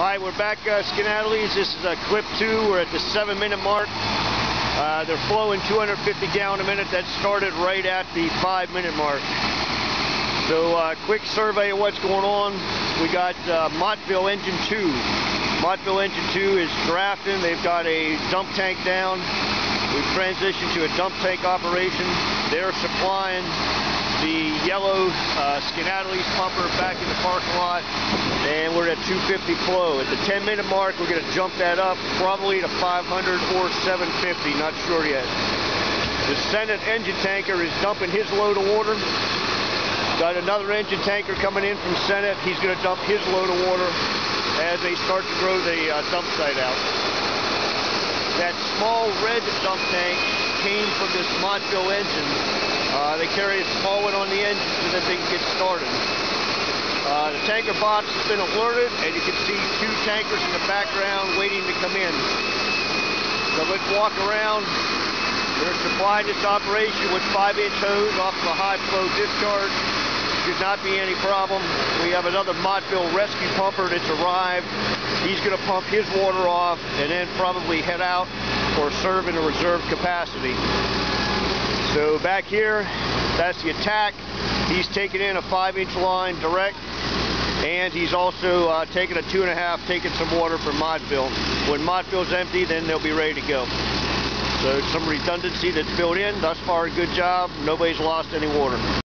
All right, we're back, uh. This is uh, clip two. We're at the seven minute mark. Uh, they're flowing 250 gallon a minute. That started right at the five minute mark. So uh, quick survey of what's going on. We got uh, Mottville engine two. Mottville engine two is drafting. They've got a dump tank down. We've transitioned to a dump tank operation. They're supplying yellow uh, Skaneateles pumper back in the parking lot, and we're at 250 flow. At the 10 minute mark, we're going to jump that up probably to 500 or 750, not sure yet. The Sennett engine tanker is dumping his load of water. Got another engine tanker coming in from Sennett. He's going to dump his load of water as they start to grow the uh, dump site out. That small red dump tank came from this Mottville engine uh, they carry a small one on the engine so that they can get started. Uh, the tanker box has been alerted, and you can see two tankers in the background waiting to come in. So let's walk around. We're supplying this operation with 5-inch hose off of a high-flow discharge. Should not be any problem. We have another Mottville rescue pumper that's arrived. He's going to pump his water off and then probably head out or serve in a reserve capacity. So back here, that's the attack. He's taking in a five inch line direct and he's also uh, taking a two and a half, taking some water from Mottville. When Mottville's empty, then they'll be ready to go. So some redundancy that's built in. Thus far, a good job. Nobody's lost any water.